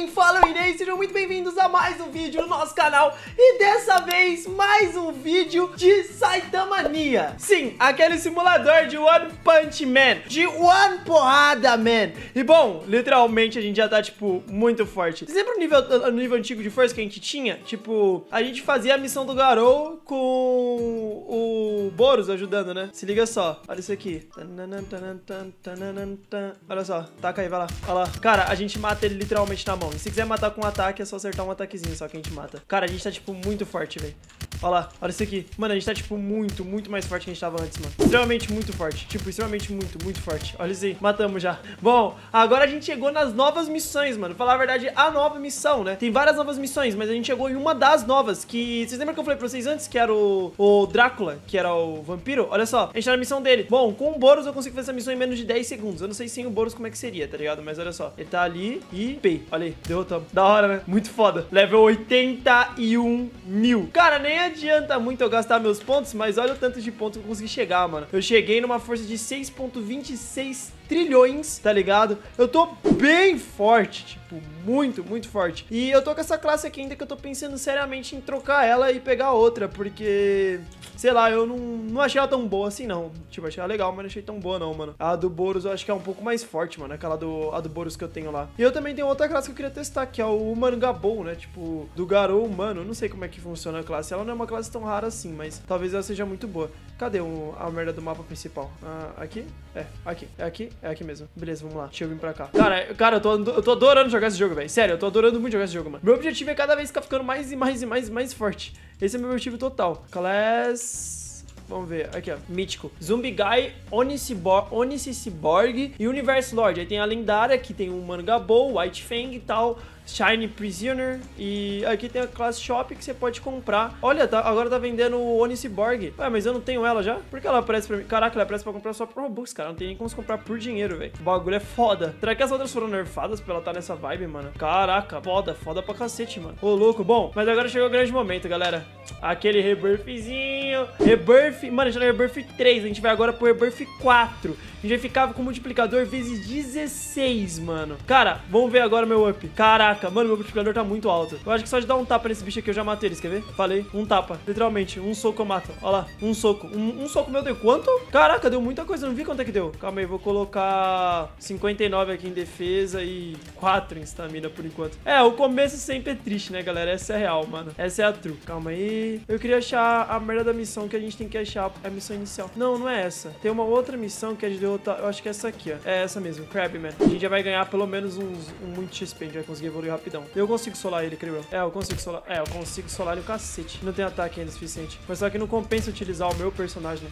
quem fala o Inês, sejam muito bem-vindos a mais um vídeo no nosso canal. E dessa vez, mais um vídeo de Saitamania. Sim, aquele simulador de One Punch Man, de One Porrada Man. E bom, literalmente a gente já tá, tipo, muito forte. Você lembra o nível, o nível antigo de força que a gente tinha? Tipo, a gente fazia a missão do Garou com o Boros ajudando, né? Se liga só, olha isso aqui. Olha só, taca aí, vai lá, olha lá. Cara, a gente mata ele literalmente na mão. E se quiser matar com um ataque, é só acertar um ataquezinho só que a gente mata. Cara, a gente tá, tipo, muito forte, velho. Olha lá, olha isso aqui. Mano, a gente tá, tipo, muito, muito mais forte que a gente tava antes, mano. Extremamente muito forte. Tipo, extremamente muito, muito forte. Olha isso aí. Matamos já. Bom, agora a gente chegou nas novas missões, mano. Falar a verdade, a nova missão, né? Tem várias novas missões, mas a gente chegou em uma das novas, que... Vocês lembram que eu falei pra vocês antes? Que era o, o Drácula, que era o vampiro? Olha só, a gente tá na missão dele. Bom, com o Boros eu consigo fazer essa missão em menos de 10 segundos. Eu não sei sem o Boros como é que seria, tá ligado? Mas olha só, ele tá ali e... Pei, olha aí, derrotamos. Da hora, né? Muito foda. Level 81 mil. Cara, nem adianta muito eu gastar meus pontos, mas olha o tanto de pontos que eu consegui chegar, mano. Eu cheguei numa força de 6.26 trilhões, tá ligado? Eu tô bem forte, tipo, muito, muito forte. E eu tô com essa classe aqui ainda que eu tô pensando seriamente em trocar ela e pegar outra, porque sei lá, eu não, não achei ela tão boa assim, não. Tipo, achei ela legal, mas não achei tão boa, não, mano. A do Boros eu acho que é um pouco mais forte, mano. Aquela do, a do Boros que eu tenho lá. E eu também tenho outra classe que eu queria testar, que é o Mangabou, né? Tipo, do Garou humano. Não sei como é que funciona a classe. Ela não é uma classe tão rara assim, mas talvez ela seja muito boa. Cadê o, a merda do mapa principal? Ah, aqui? É, aqui. É aqui? É aqui mesmo. Beleza, vamos lá. Deixa eu vir pra cá. Cara, cara eu, tô, eu tô adorando jogar esse jogo, velho. Sério, eu tô adorando muito jogar esse jogo, mano. Meu objetivo é cada vez ficar ficando mais e mais e mais e mais forte. Esse é meu objetivo total. Class... Vamos ver, aqui ó, mítico. Zumbi Guy, Onice Cyborg e Universe Lord. Aí tem a lendária, que tem o Mangabou, White Fang e tal. Shiny Prisoner. E aqui tem a Class Shop que você pode comprar. Olha, tá, agora tá vendendo o Onicyborg. Ué, mas eu não tenho ela já? Por que ela aparece pra mim? Caraca, ela aparece pra comprar só por Robux, cara. Não tem nem como comprar por dinheiro, velho. O bagulho é foda. Será que as outras foram nerfadas pra ela tá nessa vibe, mano? Caraca, foda, foda pra cacete, mano. Ô, louco. Bom, mas agora chegou o grande momento, galera. Aquele rebirthzinho. Rebirth. Mano, a gente tá no Rebirth 3. A gente vai agora pro Rebirth 4. A gente ficar com multiplicador vezes 16, mano. Cara, vamos ver agora meu up. Caraca, mano, meu multiplicador tá muito alto. Eu acho que só de dar um tapa nesse bicho aqui eu já matei eles, quer ver? Falei, um tapa. Literalmente, um soco eu mato. Olha lá, um soco. Um, um soco meu deu quanto? Caraca, deu muita coisa, não vi quanto é que deu. Calma aí, vou colocar 59 aqui em defesa e 4 em stamina por enquanto. É, o começo sempre é triste, né, galera? Essa é real, mano. Essa é a true. Calma aí. Eu queria achar a merda da missão que a gente tem que achar. A missão inicial. Não, não é essa. Tem uma outra missão que é de derrotar. Eu acho que é essa aqui, ó. É essa mesmo, Crabman. A gente já vai ganhar pelo menos uns, um muito XP. A gente vai conseguir evoluir rapidão. Eu consigo solar ele, creio eu. É, eu consigo solar. É, eu consigo solar ele o cacete. Não tem ataque ainda suficiente. Mas só que não compensa utilizar o meu personagem, né?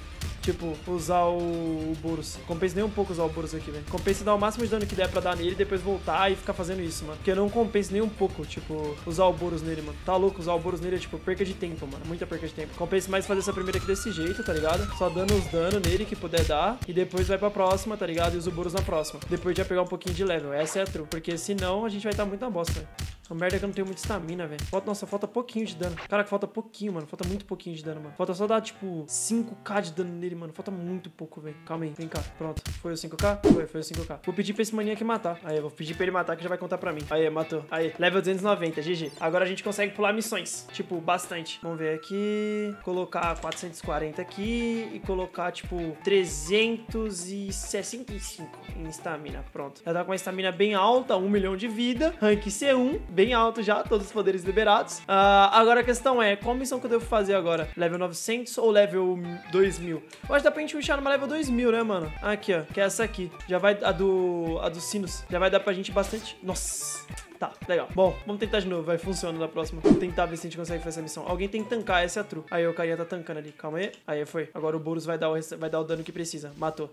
Tipo, usar o, o Boros. Compensa nem um pouco usar o Boros aqui, velho. Compensa dar o máximo de dano que der pra dar nele depois voltar e ficar fazendo isso, mano. Porque não compensa nem um pouco, tipo, usar o Boros nele, mano. Tá louco, usar o Boros nele é, tipo, perca de tempo, mano. Muita perca de tempo. Compensa mais fazer essa primeira aqui desse jeito, tá ligado? Só dando os danos nele que puder dar. E depois vai pra próxima, tá ligado? E usa o Boros na próxima. Depois já pegar um pouquinho de level. Essa é a true. Porque senão a gente vai estar tá muito na bosta, velho. A merda é que eu não tenho muita estamina, velho. Falta, nossa, falta pouquinho de dano. Cara, falta pouquinho, mano. Falta muito pouquinho de dano, mano. Falta só dar, tipo, 5k de dano nele, mano. Falta muito pouco, velho. Calma aí. Vem cá. Pronto. Foi o 5k? Foi, foi o 5k. Vou pedir pra esse maninho aqui matar. Aí, eu vou pedir pra ele matar que já vai contar pra mim. Aí, matou. Aí, level 290, GG. Agora a gente consegue pular missões. Tipo, bastante. Vamos ver aqui. Colocar 440 aqui. E colocar, tipo, 365 em estamina. Pronto. Já tá com uma estamina bem alta, 1 milhão de vida. Rank C1, bem alto já, todos os poderes liberados. Uh, agora a questão é, qual missão que eu devo fazer agora? Level 900 ou level 2000? Eu acho que dá pra gente puxar numa level 2000, né, mano? Aqui, ó, que é essa aqui. Já vai, a do, a dos sinos, já vai dar pra gente bastante... Nossa... Tá, legal. Bom, vamos tentar de novo, vai funcionar na próxima. Vamos tentar ver se a gente consegue fazer essa missão. Alguém tem que tancar, essa é a. Aí o carinha tá tancando ali, calma aí. Aí foi. Agora o Boros vai dar vai dar o dano que precisa. Matou.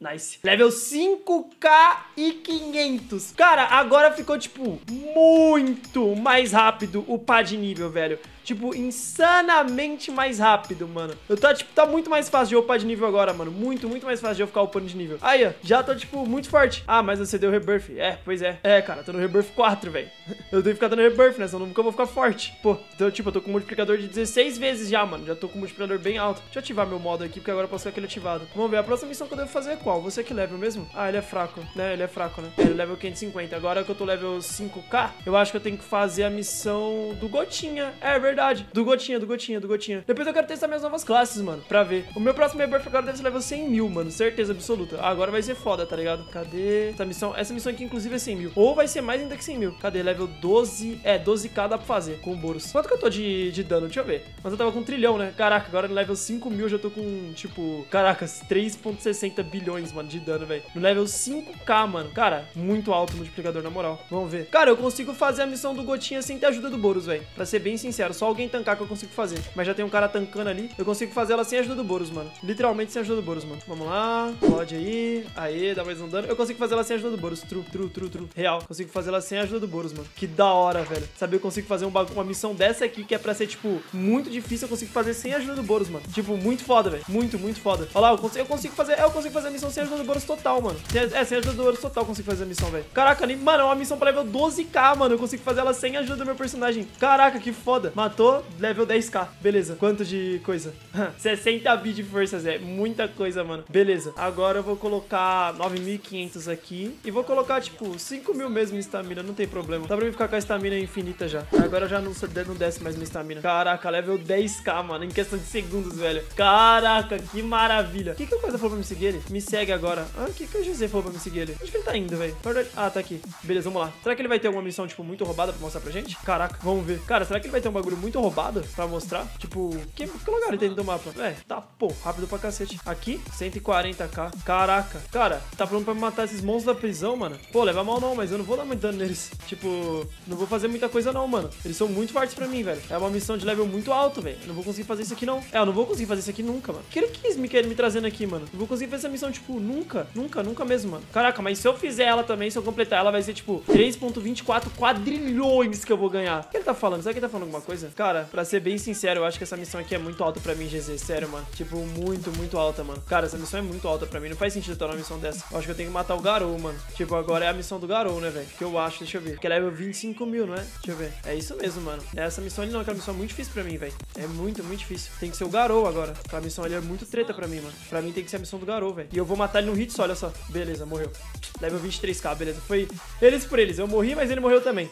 Nice. Level 5k e 500. Cara, agora ficou, tipo, muito mais rápido o pá de nível, velho. Tipo, insanamente mais rápido, mano. Eu tô, tipo, tá muito mais fácil de upar de nível agora, mano. Muito, muito mais fácil de eu ficar upando de nível. Aí, ó, já tô, tipo, muito forte. Ah, mas você deu rebirth. É, pois é. É, cara, tô no rebirth 4, velho. Eu tenho que ficar dando rebirth, né? Senão nunca vou ficar forte. Pô, então, tipo, eu tô com multiplicador de 16 vezes já, mano. Já tô com multiplicador bem alto. Deixa eu ativar meu modo aqui, porque agora eu posso ficar aquele ativado. Vamos ver, a próxima missão que eu devo fazer é qual? Você que level mesmo? Ah, ele é fraco, né? Ele é fraco, né? Ele é level 550. Agora que eu tô level 5k, eu acho que eu tenho que fazer a missão do Gotinha. É, verdade. Do Gotinha, do Gotinha, do Gotinha. Depois eu quero testar minhas novas classes, mano, pra ver. O meu próximo rebirth agora deve ser level 100 mil, mano. Certeza absoluta. Agora vai ser foda, tá ligado? Cadê essa missão? Essa missão aqui, inclusive, é 100 mil. Ou vai ser mais ainda que 100 mil. Cadê? Level 12. É, 12k dá pra fazer com o Boros. Quanto que eu tô de, de dano? Deixa eu ver. Mas eu tava com um trilhão, né? Caraca, agora no level 5 mil já tô com, tipo, caracas, 3.60 bilhões, mano, de dano, velho. No level 5k, mano. Cara, muito alto o multiplicador, na moral. Vamos ver. Cara, eu consigo fazer a missão do Gotinha sem ter ajuda do Boros, velho. Pra ser bem sincero, só alguém tancar que eu consigo fazer. Mas já tem um cara tancando ali. Eu consigo fazer ela sem ajuda do Boros, mano. Literalmente sem ajuda do Boros, mano. Vamos lá. Pode aí. Aê, dá mais um dano. Eu consigo fazer ela sem ajuda do Boros. True, true, true, true. Real. Consigo fazer ela sem ajuda do Boros, mano. Que da hora, velho. Sabe, eu consigo fazer um uma missão dessa aqui que é pra ser, tipo, muito difícil. Eu consigo fazer sem ajuda do Boros, mano. Tipo, muito foda, velho. Muito, muito foda. Olha lá, eu consigo, eu consigo fazer. Eu consigo fazer a missão sem ajuda do Boros total, mano. É, sem ajuda do Boros total eu consigo fazer a missão, velho. Caraca, ali, mano, é uma missão pra level 12k, mano. Eu consigo fazer ela sem ajuda do meu personagem. Caraca, que foda. Matou, level 10k. Beleza. Quanto de coisa? 60 bits de força, Zé. Muita coisa, mano. Beleza. Agora eu vou colocar 9.500 aqui. E vou colocar, tipo, 5 mil mesmo em estamina. Não tem problema. Dá pra mim ficar com a estamina infinita já. Agora já não, não desce mais minha estamina. Caraca, level 10k, mano. Em questão de segundos, velho. Caraca, que maravilha. O que que o coisa falou pra me seguir ele? Me segue agora. Ah, o que que o José falou pra me seguir ele? Onde que ele tá indo, velho? Ah, tá aqui. Beleza, vamos lá. Será que ele vai ter alguma missão, tipo, muito roubada pra mostrar pra gente? Caraca, vamos ver. Cara, será que ele vai ter um bagulho muito roubado pra mostrar? Tipo, que, que lugar ele tem do mapa? É, tá, pô, rápido pra cacete. Aqui, 140k. Caraca. Cara, tá pronto pra me matar esses monstros da prisão, mano? Pô, leva mal não, mas eu não vou dar muito dano neles. Tipo, não vou fazer muita coisa não, mano. Eles são muito fortes pra mim, velho. É uma missão de level muito alto, velho. Não vou conseguir fazer isso aqui, não. É, eu não vou conseguir fazer isso aqui nunca, mano. Que ele quis me querer me trazendo aqui, mano. Não vou conseguir fazer essa missão, tipo, nunca. Nunca, nunca mesmo, mano. Caraca, mas se eu fizer ela também, se eu completar ela, vai ser, tipo, 3.24 quadrilhões que eu vou ganhar. O que ele tá falando? Será que ele tá falando alguma coisa? Cara, pra ser bem sincero, eu acho que essa missão aqui é muito alta pra mim, GZ. Sério, mano. Tipo, muito, muito alta, mano. Cara, essa missão é muito alta pra mim. Não faz sentido eu estar numa missão dessa. Eu acho que eu tenho que matar o Garou, mano. Tipo, agora é a missão do Garou, né, velho? Que eu acho, deixa eu ver. Que é level 25 mil, não é? Deixa eu ver. É isso mesmo, mano. Essa missão ali não, aquela missão é muito difícil pra mim, velho. É muito, muito difícil. Tem que ser o Garou agora. Aquela missão ali é muito treta pra mim, mano. Pra mim tem que ser a missão do Garou, velho. E eu vou matar ele no hit só, olha só. Beleza, morreu. Level 23k, beleza. Foi eles por eles. Eu morri, mas ele morreu também.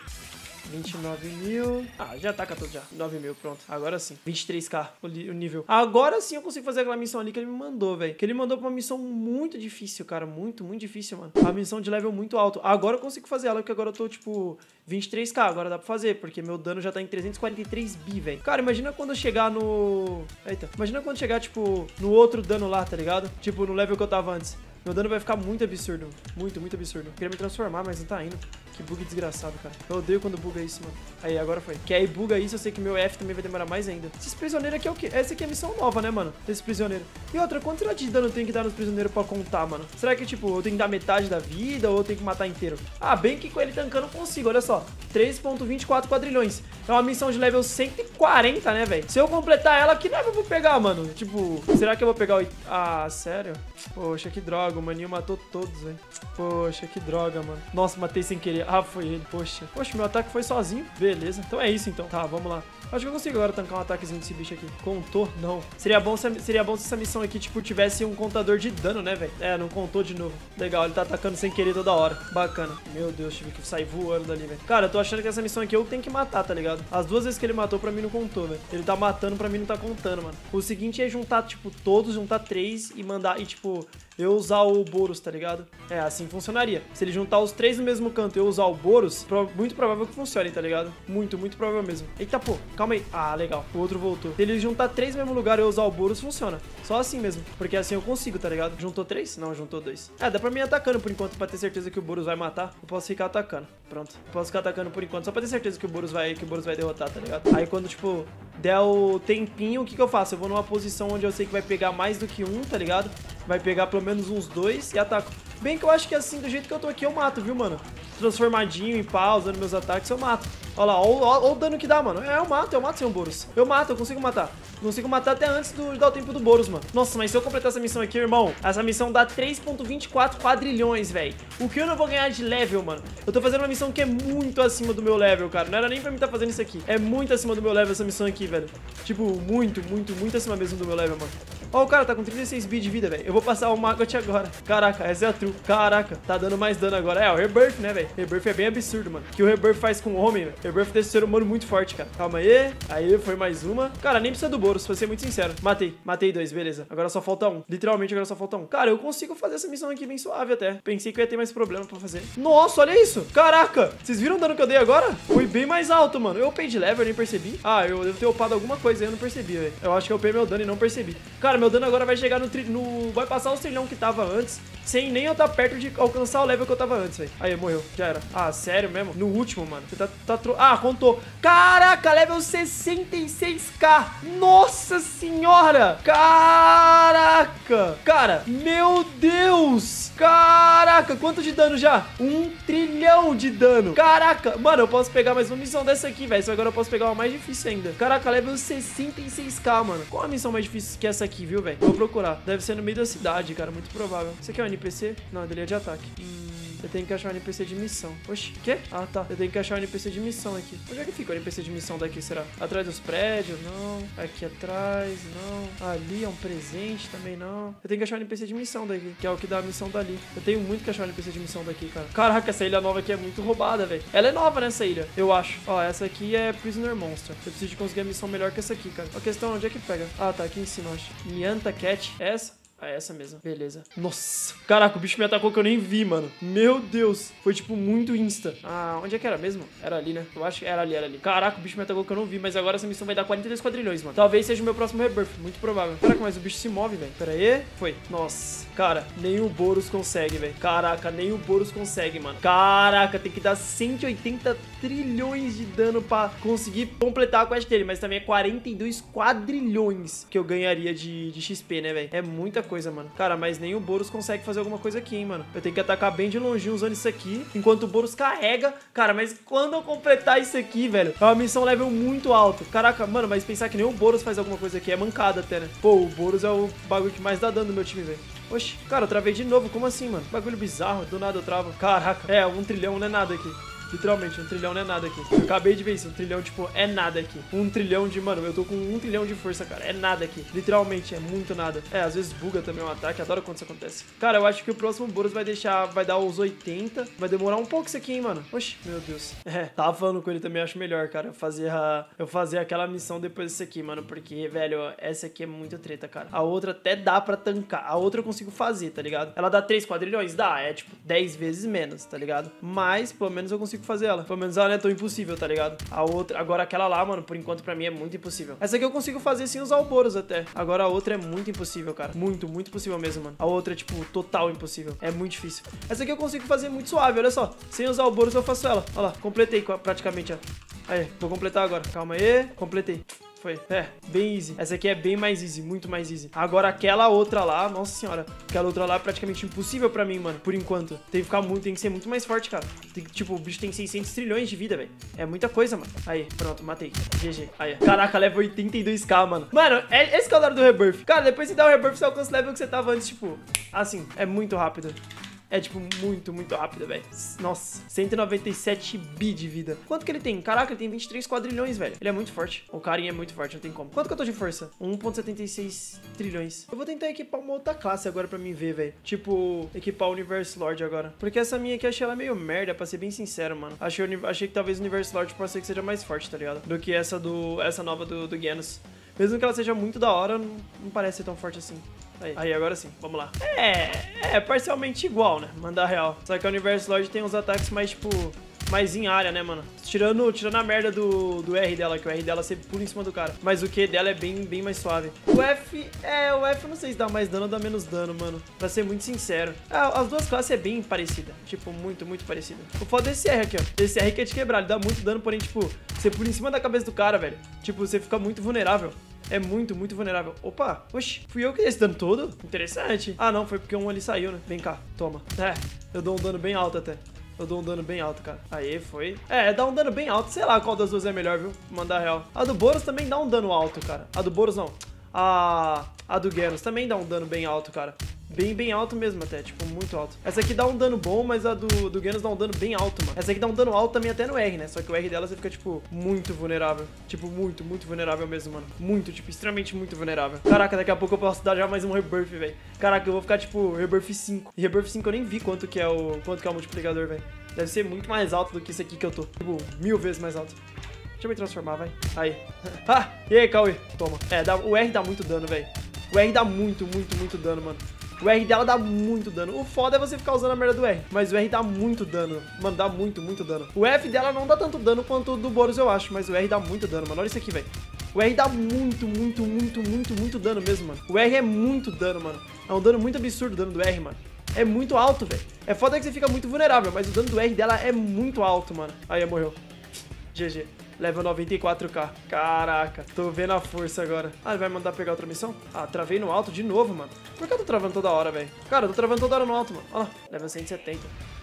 29 mil. Ah, já tá tudo já. 9 mil, pronto. Agora sim. 23k o, o, nível. Agora sim eu consigo fazer aquela missão ali que ele me mandou, velho. Que ele mandou pra uma missão muito difícil, cara. Muito, muito difícil, mano. A missão de level muito alto. Agora eu consigo fazer ela, porque agora eu tô, tipo, 23k. Agora dá pra fazer, porque meu dano já tá em 343 bi, velho. Cara, imagina quando eu chegar no... Eita. Imagina quando chegar, tipo, no outro dano lá, tá ligado? Tipo, no level que eu tava antes. Meu dano vai ficar muito absurdo. Muito, muito absurdo. Queria me transformar, mas não tá indo. Que bug desgraçado, cara. Eu odeio quando buga isso, mano. Aí, agora foi. Que aí buga isso, eu sei que meu F também vai demorar mais ainda. Esses prisioneiros aqui é o quê? Essa aqui é a missão nova, né, mano? Esse prisioneiro. E outra, quanto será de dano tenho que dar nos prisioneiros pra contar, mano? Será que, tipo, eu tenho que dar metade da vida ou eu tenho que matar inteiro? Ah, bem que com ele tancando eu consigo, olha só. 3.24 quadrilhões. É uma missão de level 140, né, velho? Se eu completar ela, que level eu vou pegar, mano? Tipo, será que eu vou pegar o... Ah, sério? Poxa, que droga. O maninho matou todos, velho. Poxa, que droga, mano. Nossa, matei sem querer. Ah, foi ele. Poxa. Poxa, meu ataque foi sozinho. Beleza. Então é isso, então. Tá, vamos lá. Acho que eu consigo agora tancar um ataquezinho desse bicho aqui. Contou? Não. Seria bom, se, seria bom se essa missão aqui, tipo, tivesse um contador de dano, né, velho? É, não contou de novo. Legal, ele tá atacando sem querer toda hora. Bacana. Meu Deus, tive que sair voando dali, velho. Cara, eu tô achando que essa missão aqui eu tenho que matar, tá ligado? As duas vezes que ele matou, pra mim não contou, velho. Ele tá matando, pra mim não tá contando, mano. O seguinte é juntar, tipo, todos, juntar três e mandar, e, tipo, eu usar o Boros, tá ligado? É, assim funcionaria. Se ele juntar os três no mesmo canto e eu usar o Boros, muito provável que funcione, tá ligado? Muito, muito provável mesmo. Eita, pô, calma aí. Ah, legal. O outro voltou. Se ele juntar três no mesmo lugar e eu usar o Boros, funciona. Só assim mesmo. Porque assim eu consigo, tá ligado? Juntou três? Não, juntou dois. É, dá pra mim ir atacando por enquanto, pra ter certeza que o Boros vai matar. Eu posso ficar atacando. Pronto. Eu posso ficar atacando por enquanto, só pra ter certeza que o Boros vai, que o Boros vai derrotar, tá ligado? Aí quando, tipo, der o tempinho, o que que eu faço? Eu vou numa posição onde eu sei que vai pegar mais do que um, tá ligado? Vai pegar pelo menos uns dois e ataco. Bem que eu acho que assim, do jeito que eu tô aqui, eu mato, viu, mano? Transformadinho em pau, usando meus ataques, eu mato. Olha lá, olha o dano que dá, mano. É, eu mato, eu mato sem o Boros. Eu mato, eu consigo matar. Consigo matar até antes do, de dar o tempo do Boros, mano. Nossa, mas se eu completar essa missão aqui, irmão, essa missão dá 3.24 quadrilhões, velho. O que eu não vou ganhar de level, mano? Eu tô fazendo uma missão que é muito acima do meu level, cara. Não era nem pra mim estar tá fazendo isso aqui. É muito acima do meu level essa missão aqui, velho. Tipo, muito, muito, muito acima mesmo do meu level, mano. Ó, o cara tá com 36 bits de vida, velho. Eu vou passar o Magot agora. Caraca, essa é a true. Caraca, tá dando mais dano agora. É, o Rebirth, né, velho? Rebirth é bem absurdo, mano. O que o Rebirth faz com o homem, velho. Rebirth desse ser humano muito forte, cara. Calma aí. Aí, foi mais uma. Cara, nem precisa do Boros, pra ser muito sincero. Matei. Matei dois, beleza. Agora só falta um. Literalmente, agora só falta um. Cara, eu consigo fazer essa missão aqui bem suave até. Pensei que eu ia ter mais problema pra fazer. Nossa, olha isso. Caraca. Vocês viram o dano que eu dei agora? Foi bem mais alto, mano. Eu upei de level, eu nem percebi. Ah, eu devo ter upado alguma coisa aí, eu não percebi, velho. Eu acho que eu upei meu dano e não percebi. Cara, meu dano agora vai chegar no tri... no... Vai passar o trilhão que tava antes, sem nem eu estar tá perto de alcançar o level que eu tava antes, velho. Aí, morreu. Já era. Ah, sério mesmo? No último, mano. Você tá... tá tro... Ah, contou. Caraca, level 66k. Nossa senhora. Caraca. Cara, meu Deus. Caraca, quanto de dano já? Um trilhão de dano. Caraca. Mano, eu posso pegar mais uma missão dessa aqui, velho. Só agora eu posso pegar uma mais difícil ainda. Caraca, level 66k, mano. Qual a missão mais difícil que essa aqui, viu, velho? Vou procurar. Deve ser no meio da cidade, cara. Muito provável. Você quer um NPC? Não, dele é de ataque. Hum. Eu tenho que achar um NPC de missão. Oxi, quê? Ah, tá. Eu tenho que achar um NPC de missão aqui. Onde é que fica o NPC de missão daqui, será? Atrás dos prédios? Não. Aqui atrás? Não. Ali é um presente? Também não. Eu tenho que achar um NPC de missão daqui, que é o que dá a missão dali. Eu tenho muito que achar um NPC de missão daqui, cara. Caraca, essa ilha nova aqui é muito roubada, velho. Ela é nova nessa ilha, eu acho. Ó, essa aqui é Prisoner Monster. Eu preciso de conseguir a missão melhor que essa aqui, cara. A questão é onde é que pega? Ah, tá. Aqui em cima, acho. Mianta Cat. Essa? É essa mesmo. Beleza. Nossa. Caraca, o bicho me atacou que eu nem vi, mano. Meu Deus. Foi, tipo, muito insta. Ah, onde é que era mesmo? Era ali, né? Eu acho que era ali, era ali. Caraca, o bicho me atacou que eu não vi. Mas agora essa missão vai dar 42 quadrilhões, mano. Talvez seja o meu próximo rebirth. Muito provável. Caraca, mas o bicho se move, velho. Pera aí. Foi. Nossa. Cara, nem o Boros consegue, velho. Caraca, nem o Boros consegue, mano. Caraca, tem que dar 180 trilhões de dano pra conseguir completar a quest dele. Mas também é 42 quadrilhões que eu ganharia de, de XP, né, velho? É muita coisa mano. Cara, mas nem o Boros consegue fazer alguma coisa aqui, hein, mano. Eu tenho que atacar bem de longinho usando isso aqui, enquanto o Boros carrega. Cara, mas quando eu completar isso aqui, velho, é uma missão level muito alto. Caraca, mano, mas pensar que nem o Boros faz alguma coisa aqui é mancada até, né? Pô, o Boros é o bagulho que mais dá dano no meu time, velho. Oxi, cara, eu travei de novo. Como assim, mano? Bagulho bizarro, do nada eu travo. Caraca, é, um trilhão não é nada aqui. Literalmente, um trilhão não é nada aqui. Eu acabei de ver isso. Um trilhão, tipo, é nada aqui. Um trilhão de. Mano, eu tô com um trilhão de força, cara. É nada aqui. Literalmente, é muito nada. É, às vezes buga também um ataque. Adoro quando isso acontece. Cara, eu acho que o próximo Boros vai deixar. Vai dar os 80. Vai demorar um pouco isso aqui, hein, mano. Oxi, meu Deus. É, tava falando com ele também, acho melhor, cara. Eu fazer a. Eu fazer aquela missão depois desse aqui, mano. Porque, velho, essa aqui é muito treta, cara. A outra até dá pra tancar. A outra eu consigo fazer, tá ligado? Ela dá 3 quadrilhões? Dá. É tipo 10 vezes menos, tá ligado? Mas, pelo menos eu consigo fazer ela. Pelo menos ela não é tão impossível, tá ligado? A outra, agora aquela lá, mano, por enquanto pra mim é muito impossível. Essa aqui eu consigo fazer sem usar o Boros até. Agora a outra é muito impossível, cara. Muito, muito impossível mesmo, mano. A outra é, tipo, total impossível. É muito difícil. Essa aqui eu consigo fazer muito suave, olha só. Sem usar o Boros eu faço ela. Olha lá, completei praticamente, ó. Aí, vou completar agora. Calma aí. Completei. Foi. É, bem easy. Essa aqui é bem mais easy, muito mais easy. Agora aquela outra lá, nossa senhora. Aquela outra lá é praticamente impossível pra mim, mano. Por enquanto. Tem que ficar muito, tem que ser muito mais forte, cara. Tem, tipo, o bicho tem 600 trilhões de vida, velho. É muita coisa, mano. Aí, pronto, matei. GG. Aí, caraca, level 82k, mano. Mano, é, esse que é o do Rebirth. Cara, depois de dar o Rebirth, você alcança o level que você tava antes, tipo... Assim, é muito rápido. É, tipo, muito, muito rápido, velho. Nossa, 197 bi de vida. Quanto que ele tem? Caraca, ele tem 23 quadrilhões, velho. Ele é muito forte. O carinha é muito forte, não tem como. Quanto que eu tô de força? 1.76 trilhões. Eu vou tentar equipar uma outra classe agora pra mim ver, velho. Tipo, equipar o Universe Lord agora. Porque essa minha aqui, achei ela meio merda, pra ser bem sincero, mano. Achei, achei que talvez o Universe Lord possa ser que seja mais forte, tá ligado? Do que essa do essa nova do, do Genos. Mesmo que ela seja muito da hora, não, não parece ser tão forte assim. Aí, aí, agora sim, vamos lá. É, é parcialmente igual, né? Mandar real. Só que a Universe Lord tem uns ataques mais, tipo, mais em área, né, mano? Tirando, tirando a merda do, do R dela, que o R dela sempre pula em cima do cara. Mas o Q dela é bem, bem mais suave. O F, é, o F eu não sei se dá mais dano ou dá menos dano, mano. Pra ser muito sincero. As duas classes é bem parecida. Tipo, muito, muito parecida. O foda desse R aqui, ó. Esse R que é de quebrar, ele dá muito dano, porém, tipo, você pula em cima da cabeça do cara, velho. Tipo, você fica muito vulnerável. É muito, muito vulnerável. Opa, oxi, fui eu que dei esse dano todo? Interessante. Ah, não, foi porque um ali saiu, né? Vem cá, toma. É, eu dou um dano bem alto até. Eu dou um dano bem alto, cara. Aí, foi. É, dá um dano bem alto. Sei lá qual das duas é melhor, viu? Mandar real. A do Boros também dá um dano alto, cara. A do Boros não. A, a do Genos também dá um dano bem alto, cara. Bem, bem alto mesmo até, tipo, muito alto. Essa aqui dá um dano bom, mas a do, do Genos dá um dano bem alto, mano. Essa aqui dá um dano alto também até no R, né? Só que o R dela você fica, tipo, muito vulnerável. Tipo, muito, muito vulnerável mesmo, mano. Muito, tipo, extremamente muito vulnerável. Caraca, daqui a pouco eu posso dar já mais um Rebirth, velho. Caraca, eu vou ficar, tipo, Rebirth 5. E Rebirth 5 eu nem vi quanto que é o, quanto que é o multiplicador, velho. Deve ser muito mais alto do que esse aqui que eu tô. Tipo, mil vezes mais alto. Deixa eu me transformar, vai. Aí. ah, e aí, Cauê? Toma. É, dá, o R dá muito dano, velho. O R dá muito, muito, muito dano, mano. O R dela dá muito dano. O foda é você ficar usando a merda do R. Mas o R dá muito dano. Mano, dá muito, muito dano. O F dela não dá tanto dano quanto o do Boros, eu acho. Mas o R dá muito dano, mano. Olha isso aqui, velho. O R dá muito, muito, muito, muito, muito dano mesmo, mano. O R é muito dano, mano. É um dano muito absurdo o dano do R, mano. É muito alto, velho. É foda que você fica muito vulnerável, mas o dano do R dela é muito alto, mano. Aí, morreu. GG. Level 94k. Caraca, tô vendo a força agora. Ah, ele vai mandar pegar outra missão? Ah, travei no alto de novo, mano. Por que eu tô travando toda hora, velho? Cara, eu tô travando toda hora no alto, mano. Olha lá, level 170.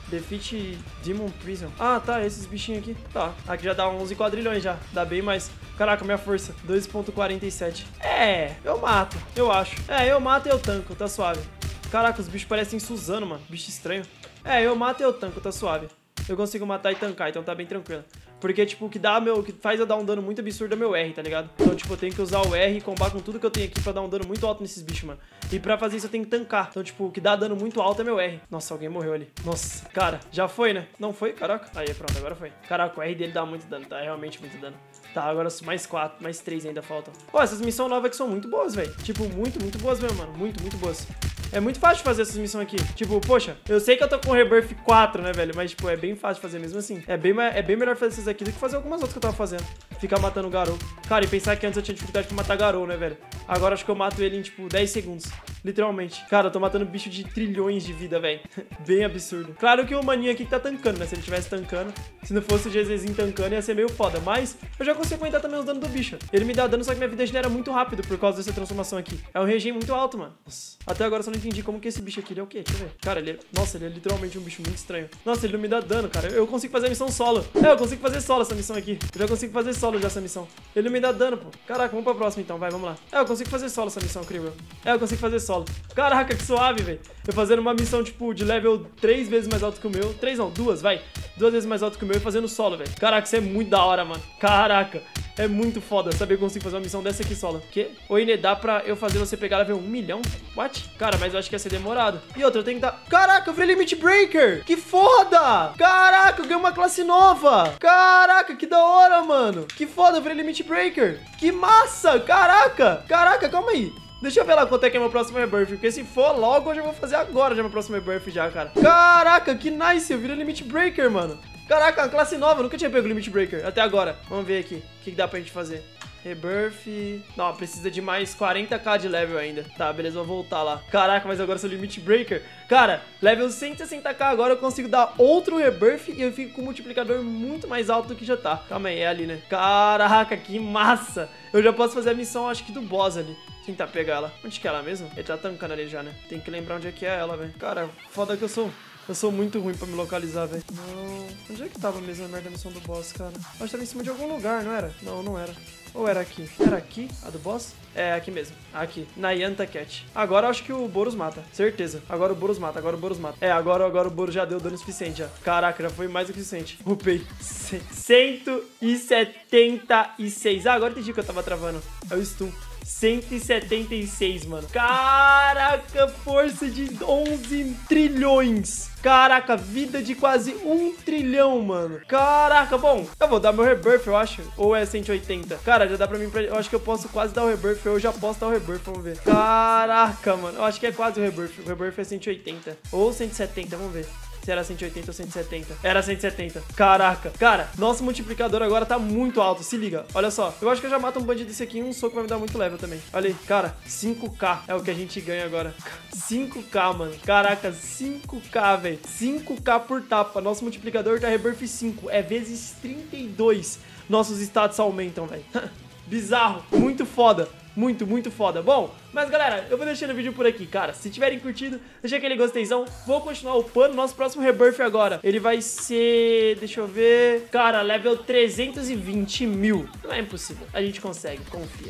Defeat Demon Prison. Ah, tá, esses bichinhos aqui. Tá, aqui já dá 11 quadrilhões já. Dá bem mais. Caraca, minha força. 2.47. É, eu mato, eu acho. É, eu mato e eu tanco, tá suave. Caraca, os bichos parecem Suzano, mano. Bicho estranho. É, eu mato e eu tanco, tá suave. Eu consigo matar e tancar, então tá bem tranquilo. Porque, tipo, o que dá meu. Que faz eu dar um dano muito absurdo é meu R, tá ligado? Então, tipo, eu tenho que usar o R e combar com tudo que eu tenho aqui pra dar um dano muito alto nesses bichos, mano. E pra fazer isso eu tenho que tancar. Então, tipo, o que dá dano muito alto é meu R. Nossa, alguém morreu ali. Nossa, cara, já foi, né? Não foi? Caraca. Aí, pronto, agora foi. Caraca, o R dele dá muito dano, tá? É realmente muito dano. Tá, agora mais quatro, mais três ainda faltam. Pô, essas missões novas aqui são muito boas, velho. Tipo, muito, muito boas mesmo, mano. Muito, muito boas. É muito fácil fazer essas missões aqui. Tipo, poxa, eu sei que eu tô com Rebirth 4, né, velho? Mas, tipo, é bem fácil fazer mesmo assim. É bem, é bem melhor fazer essas aqui do que fazer algumas outras que eu tava fazendo. Ficar matando o Garou. Cara, e pensar que antes eu tinha dificuldade pra matar Garou, né, velho? Agora acho que eu mato ele em, tipo, 10 segundos. Literalmente. Cara, eu tô matando bicho de trilhões de vida, velho. bem absurdo. Claro que o maninho aqui tá tancando, né? Se ele tivesse tancando, se não fosse o GZzinho tancando, ia ser meio foda. Mas eu já consigo aguentar também os danos do bicho. Ele me dá dano, só que minha vida genera muito rápido por causa dessa transformação aqui. É um regen muito alto, mano. Nossa. Até agora eu só não entendi como que esse bicho aqui ele é o quê? Deixa eu ver. Cara, ele é... Nossa, ele é literalmente um bicho muito estranho. Nossa, ele não me dá dano, cara. Eu consigo fazer a missão solo. É, eu consigo fazer solo essa missão aqui. Eu já consigo fazer solo já essa missão. Ele não me dá dano, pô. Caraca, vamos pra próxima então, vai, vamos lá. É, eu consigo fazer solo essa missão, incrível. É, eu consigo fazer solo. Caraca, que suave, velho. Eu fazendo uma missão, tipo, de level três vezes mais alto que o meu. Três não, duas, vai. Duas vezes mais alto que o meu e fazendo solo, velho. Caraca, isso é muito da hora, mano. Caraca. É muito foda saber que eu consigo fazer uma missão dessa aqui solo. Que? Oi, né? Dá pra eu fazer você pegar level 1 milhão? What? Cara, mas eu acho que ia ser demorado. E outra, eu tenho que dar... Caraca, eu virei Limit Breaker! Que foda! Caraca, eu ganhei uma classe nova! Caraca, que da hora, mano! Que foda, eu virei Limit Breaker! Que massa! Caraca! Caraca, calma aí. Deixa eu ver lá quanto é que é meu próximo rebirth, porque se for logo, eu já vou fazer agora já meu próximo rebirth já, cara. Caraca, que nice, eu virei Limit Breaker, mano. Caraca, classe nova, nunca tinha pego Limit Breaker até agora. Vamos ver aqui, o que, que dá pra gente fazer. Rebirth... Não, precisa de mais 40k de level ainda. Tá, beleza, vou voltar lá. Caraca, mas agora sou Limit Breaker. Cara, level 160k agora eu consigo dar outro Rebirth e eu fico com um multiplicador muito mais alto do que já tá. Calma aí, é ali, né? Caraca, que massa! Eu já posso fazer a missão, acho que do boss ali. Tentar pegar ela. Onde que é ela mesmo? Ele tá tancando ali já, né? Tem que lembrar onde é que é ela, velho. Cara, foda que eu sou... Eu sou muito ruim pra me localizar, velho. Não... Onde é que tava mesmo a merda da missão do boss, cara? Acho que tava em cima de algum lugar, não era? Não, não era. Ou era aqui? Era aqui, a do boss? É, aqui mesmo. Aqui, na Yanta Cat. Agora acho que o Boros mata. Certeza. Agora o Boros mata, agora o Boros mata. É, agora, agora o Boros já deu dano suficiente já. Caraca, já foi mais do que suficiente. Upei. 176. Ah, agora entendi que eu tava travando. É o stun. 176, mano. Caraca, força de 11 trilhões. Caraca, vida de quase um trilhão, mano. Caraca, bom, eu vou dar meu rebirth, eu acho. Ou é 180? Cara, já dá pra mim, pra... eu acho que eu posso quase dar o rebirth. Eu já posso dar o rebirth, vamos ver. Caraca, mano, eu acho que é quase o rebirth. O rebirth é 180. Ou 170, vamos ver se era 180 ou 170. Era 170. Caraca. Cara, nosso multiplicador agora tá muito alto. Se liga. Olha só. Eu acho que eu já mato um bandido desse aqui em um soco vai me dar muito level também. Olha aí. Cara, 5k é o que a gente ganha agora. 5k, mano. Caraca, 5k, velho. 5k por tapa. Nosso multiplicador tá Rebirth 5. É vezes 32. Nossos status aumentam, velho. Bizarro. Muito foda. Muito, muito foda. Bom, mas galera, eu vou deixando o vídeo por aqui, cara. Se tiverem curtido, deixa aquele gostezão. Vou continuar upando. Nosso próximo rebirth agora, ele vai ser... Deixa eu ver... Cara, level 320 mil. Não é impossível. A gente consegue, confia.